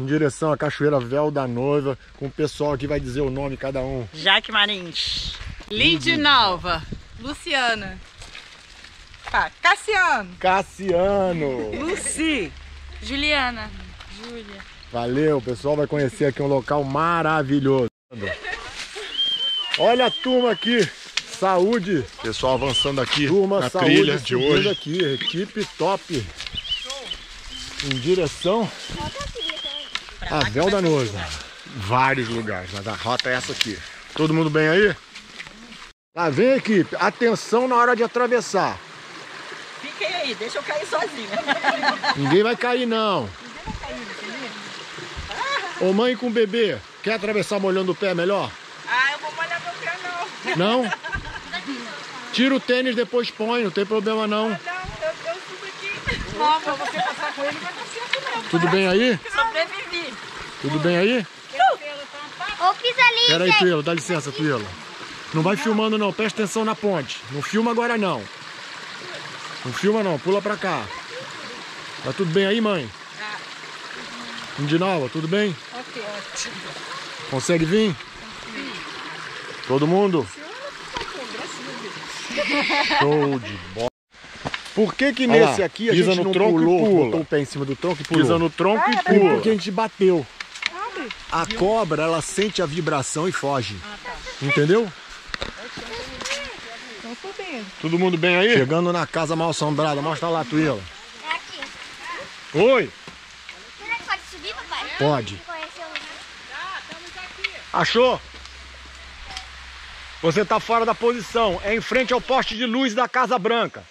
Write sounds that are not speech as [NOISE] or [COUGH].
em direção à Cachoeira Véu da Noiva, com o pessoal aqui vai dizer o nome cada um. Jaque Marins. Lindinalva. Luciana. Tá, Cassiano. Cassiano. Luci. Juliana. Júlia. Valeu, o pessoal vai conhecer aqui um local maravilhoso. Olha a turma aqui. Saúde. Pessoal avançando aqui Turma, na saúde, trilha de hoje. aqui, equipe top. Em direção a Véu da Noiva. Vários lugares, mas a rota é essa aqui. Todo mundo bem aí? Tá, vem equipe. Atenção na hora de atravessar. Fiquem aí, deixa eu cair sozinha. Ninguém vai cair não. Ô mãe com bebê, quer atravessar molhando o pé melhor? Ah, eu vou molhar meu pé não. Não? [LAUGHS] Tira o tênis depois põe, não tem problema não. Não, eu, eu subo aqui. Ó, pra você passar com ele vai dar certo não. Tudo bem aí? Sobrevivi. Tudo bem aí? Ô, pisa ali, Pera aí. Tuila, dá licença, Tuila. Não vai filmando não, presta atenção na ponte. Não filma agora não. Não filma não, pula pra cá. Tá tudo bem aí, mãe? Indinalva, tudo bem? Ok, ótimo. Consegue vir? Todo mundo? Show de bola. Por que que Olha nesse lá, aqui a gente no não tronco e pulou, pula. botou o pé em cima do tronco e pulou? Pisa no tronco e É pula. porque a gente bateu. A cobra, ela sente a vibração e foge. Entendeu? Então subindo. Todo mundo bem aí? Chegando na casa mal assombrada, mostra lá, Tuila. É aqui. Oi, Será que pode subir, papai? pode. Lugar? Achou? Você tá fora da posição. É em frente ao poste de luz da Casa Branca.